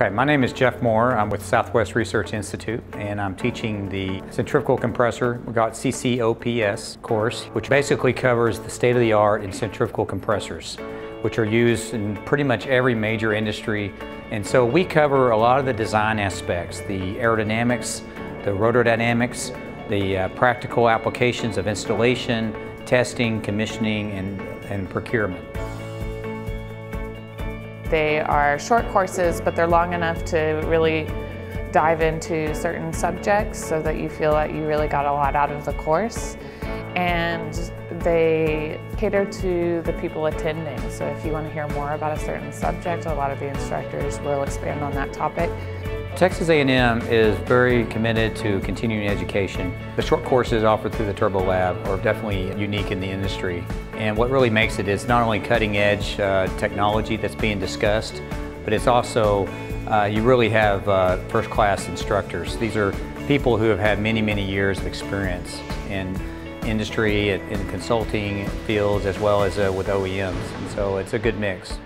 Hi, my name is Jeff Moore. I'm with Southwest Research Institute and I'm teaching the centrifugal compressor, we got CCOPS course, which basically covers the state-of-the-art in centrifugal compressors, which are used in pretty much every major industry. And so we cover a lot of the design aspects, the aerodynamics, the rotor dynamics, the uh, practical applications of installation, testing, commissioning, and, and procurement. They are short courses, but they're long enough to really dive into certain subjects so that you feel that you really got a lot out of the course. And they cater to the people attending. So if you want to hear more about a certain subject, a lot of the instructors will expand on that topic. Texas A&M is very committed to continuing education. The short courses offered through the Turbo Lab are definitely unique in the industry. And what really makes it is not only cutting edge uh, technology that's being discussed, but it's also, uh, you really have uh, first class instructors. These are people who have had many, many years of experience in industry, in consulting fields, as well as uh, with OEMs. And so it's a good mix.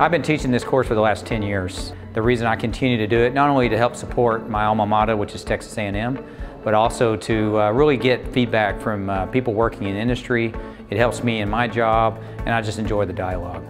I've been teaching this course for the last 10 years. The reason I continue to do it, not only to help support my alma mater, which is Texas A&M, but also to uh, really get feedback from uh, people working in industry. It helps me in my job, and I just enjoy the dialogue.